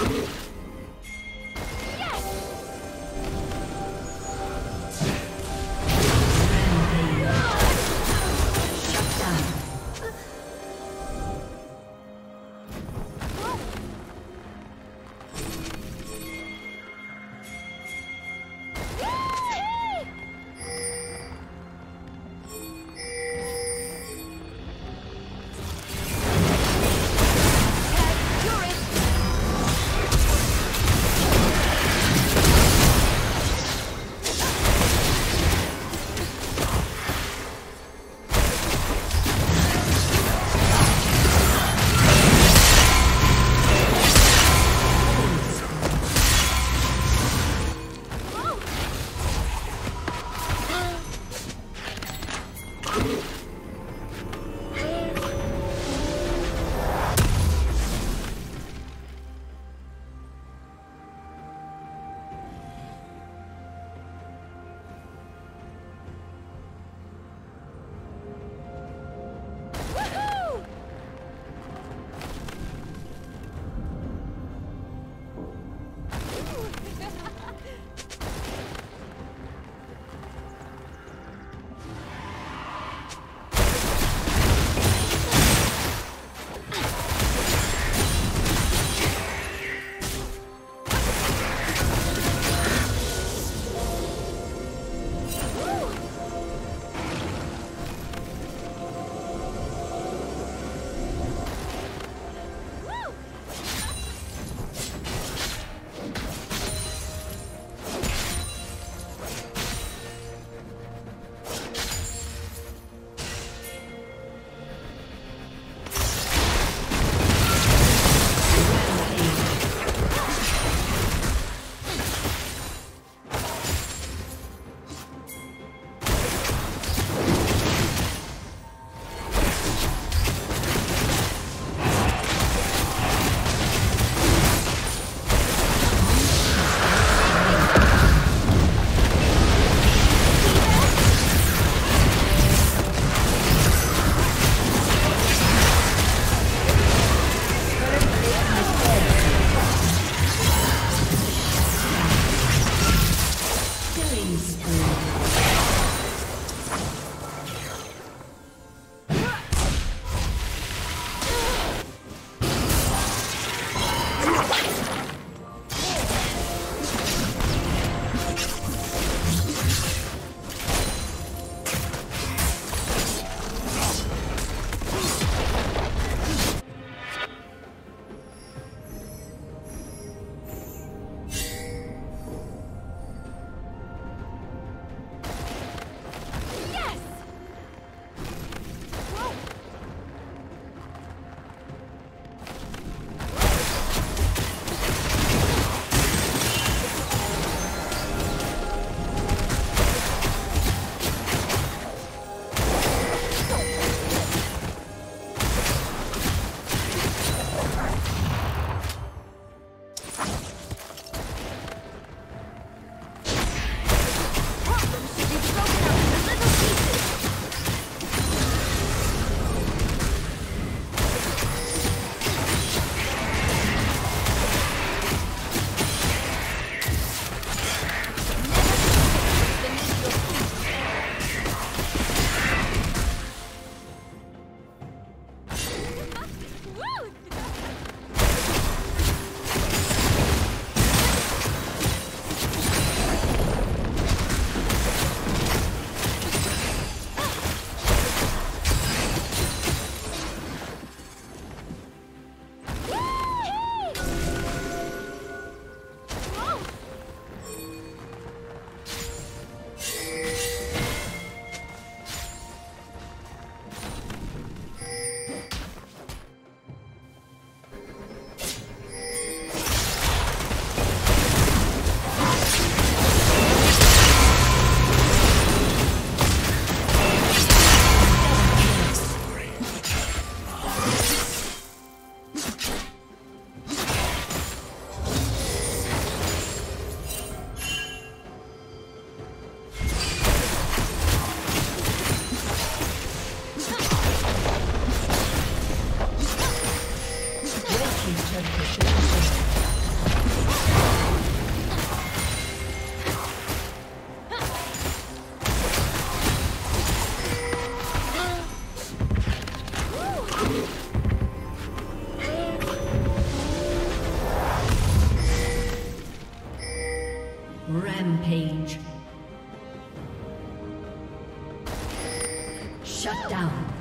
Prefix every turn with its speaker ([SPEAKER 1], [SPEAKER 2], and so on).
[SPEAKER 1] Come on. Shut down.